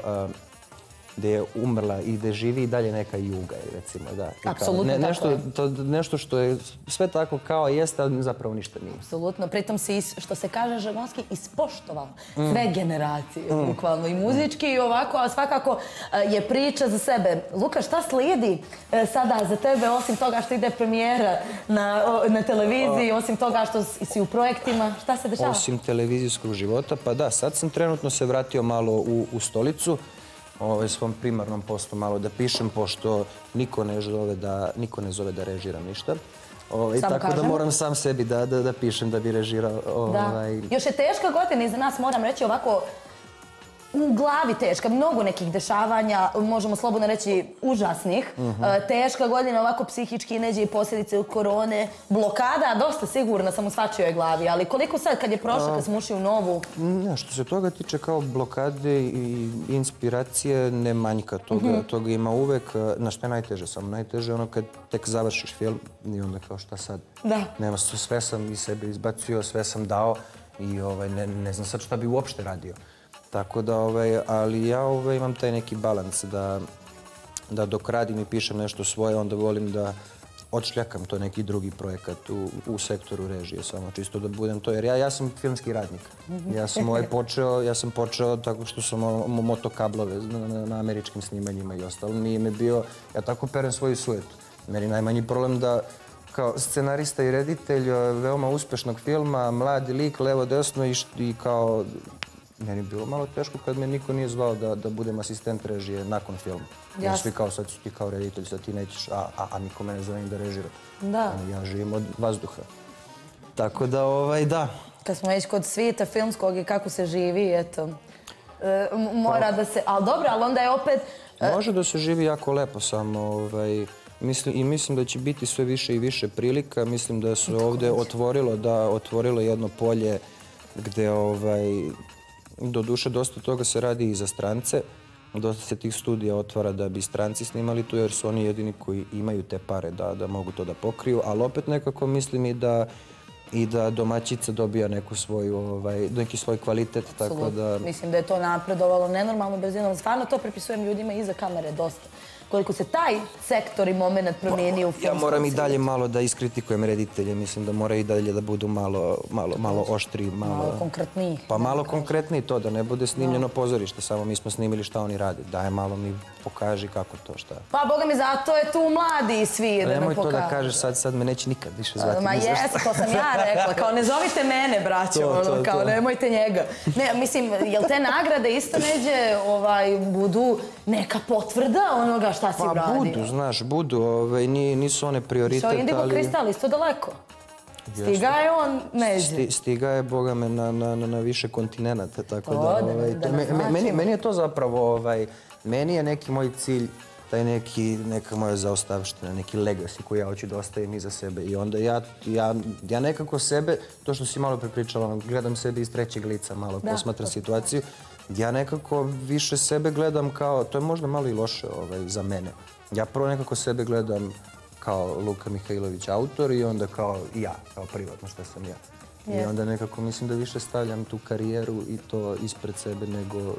gde je umrla i gde živi i dalje neka juga, recimo, da. Apsolutno ne, tako nešto, je. to, nešto što je sve tako kao jeste, ali zapravo ništa nije. Apsolutno, pritom is- što se kaže Žegonski, ispoštovao Mm. sve generacije, bukvalno i muzički i ovako, a svakako e, je priča za sebe. Luka, šta slijedi e, sada za tebe, osim toga što ide premijera na, na televiziji, osim toga što si u projektima, šta se dešava? Osim televizijskog života, pa da, sad sam trenutno se vratio malo u, u stolicu, ovaj, svom primarnom poslu malo da pišem, pošto niko ne zove da, niko ne zove da režiram ništa. Ovaj, tako da kažem. moram sam sebi da, da, da pišem da bi režirao. Da. Ovaj, Još je teška godina iza nas, moram reći ovako, u glavi teška, mnogo nekih dešavanja, možemo slobodno reći užasnih. E, Teška godina ovako psihički neđe i posljedice korone, blokada, dosta sigurna sam u svačijoj glavi, ali koliko sad kad je prošlo, kad smo ušli u novu, Ne, što se toga tiče kao blokade i inspiracije, ne manjka toga. Toga ima uvek. Na što je najteže? Samo najteže ono kad tek završiš film i onda kao šta sad? Da. Nema, sve sam iz sebe izbacio, sve sam dao i ovaj, ne, ne znam sad šta bi uopšte radio. Tako da, ovaj, ali ja ovaj, imam taj neki balans da, da dok radim i pišem nešto svoje, onda volim da odšljakam to neki drugi projekat u, u sektoru režije, samo čisto da budem to, jer ja, ja sam filmski radnik. Ja sam ovaj počeo, ja sam počeo tako što sam ono, motokablove na, na, na američkim snimanjima i ostalo. Nije me bio, ja tako perem svoju sujetu. Meni najmanji problem da kao scenarista i reditelj ovaj, veoma uspešnog filma, mladi lik, levo, desno i, i kao meni je bilo malo teško kad me niko nije zvao da, da budem asistent režije nakon filma. Jer Jasno. svi kao sad si ti kao reditelj, sad ti nećeš, a, a, a niko mene zove ni da režira. Da. Ja živim od vazduha. Tako da, ovaj, da. kad smo već kod svijeta filmskog i kako se živi, eto, e, mora da se, ali dobro, ali onda je opet, Može da se živi jako lepo, samo ovaj, mislim, i mislim da će biti sve više i više prilika. Mislim da se ovdje otvorilo, da, otvorilo jedno polje gde ovaj, do duše dosta toga se radi i za strance. Dosta se tih studija otvara da bi stranci snimali tu jer su oni jedini koji imaju te pare da, da mogu to da pokriju, ali opet nekako mislim i da i da domaćica dobija neku svoju, ovaj, neki svoj kvalitet, tako da... Mislim da je to napredovalo nenormalno brzinom. Stvarno to prepisujem ljudima iza kamere dosta. Koliko se taj sektor i moment promijenio u Ja filmskom moram i dalje malo da iskritikujem reditelje. Mislim da moraju i dalje da budu malo, malo, malo oštri, malo... Malo konkretniji. Pa malo konkretniji to, da ne bude snimljeno pozorište, samo mi smo snimili šta oni rade. Daj malo mi pokaži kako to, šta. Pa boga mi, zato je tu mladi svi da Nemoj to da kažeš sad, sad me neće nikad više zvati. Ma jes, to sam ja (laughs) rekla, kao ne zovite mene, braćo, To, to, ono, kao to. nemojte njega. Ne, mislim, jel te nagrade isto neđe ovaj, budu neka potvrda onoga šta si Pa uradio? budu, znaš, budu. Ovaj, ni- nisu one prioritet, Što Indigo ali... Kristal, isto daleko. Stiga je on neđe. Sti, stiga je, boga me, na, na, na, na više kontinenta, tako To, da... da- Ovaj, da to, me- me- naznačimo. meni, meni je to zapravo, ovaj, meni je neki moj cilj, taj neki, neka moja zaostavština, neki legacy koji ja hoću da ostavim iza sebe. I onda ja, ja, ja nekako sebe, to što si malo prepričala, ono, gledam sebe iz trećeg lica, malo Da, posmatram situaciju, ja nekako više sebe gledam kao, to je možda malo i loše ovaj, za mene. Ja prvo nekako sebe gledam kao Luka Mihajlović autor i onda kao ja, kao privatno što sam ja. I Jeste. onda nekako mislim da više stavljam tu karijeru i to ispred sebe nego...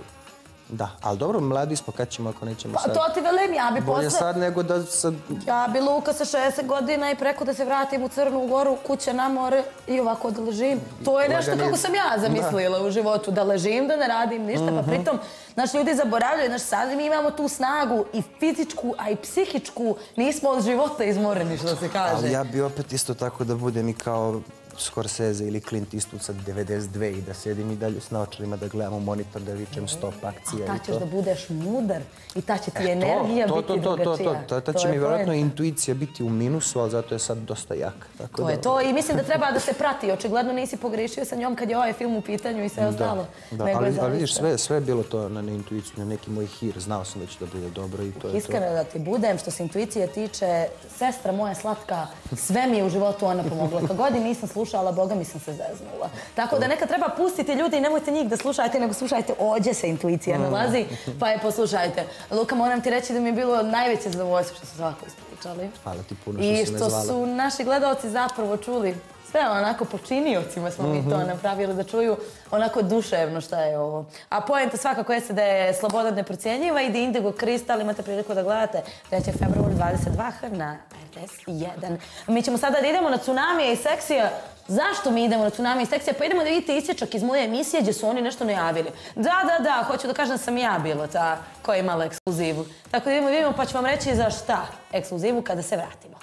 Da, ali dobro, mladi smo, kad ćemo ako nećemo Pa sad? to ti velim, ja bi Bolje posle... sad nego da sad... Ja bi Luka sa 60 godina i preko da se vratim u Crnu Goru, kuće na more i ovako da ležim. To je nešto kako sam ja zamislila u životu, da ležim, da ne radim ništa, Mhm. pa pritom naši ljudi zaboravljaju, znaš, sad mi imamo tu snagu i fizičku, a i psihičku, nismo od života izmoreni, što se kaže. Ali ja bi opet isto tako da budem i kao Scorsese ili Clint Eastwood sa 92 i da sedim i dalje s naočarima da gledam monitor, da vičem stop akcija Ta i ćeš to. da budeš mudar i ta će ti E, energija to, biti to, drugačija. to, To će mi vjerojatno intuicija biti u minusu, ali zato je sad dosta jak. Tako To da, je to i mislim da treba da se prati. Očigledno nisi pogrešio sa njom kad je ovaj film u pitanju i sve ostalo. Da, ali, ali vidiš, sve, sve je bilo to na, intuiciju, na neki moj hir. Znao sam da će da bude dobro i to je to. Iskreno da ti budem, što se intuicije tiče, sestra moja slatka, sve mi je u životu ona pomogla. Kad god nisam slušala, Boga mi sam se zeznula. Tako da neka treba pustiti ljudi i nemojte njih da slušajte, nego slušajte ođe se intuicija nalazi, pa je poslušajte. Luka, moram ti reći da mi je bilo najveće zadovoljstvo što su ovako ispričali. Hvala ti puno što I si me što zvala. su naši gledalci zapravo čuli sve onako počiniocima smo mi Mhm. to napravili da čuju onako duševno šta je ovo. A poenta svakako jeste da je sloboda neprocjenjiva i da Indigo Kristal imate priliku da gledate 3. februar 22 na RTS 1. Mi ćemo sada da idemo na Tsunami i Seksija. Zašto mi idemo na Tsunami i Seksija? Pa idemo da vidite isječak iz moje emisije gdje su oni nešto najavili. Da, da, da, hoću da kažem da sam ja bila ta koja je imala ekskluzivu. Tako da idemo, vidimo pa ću vam reći za šta ekskluzivu kada se vratimo.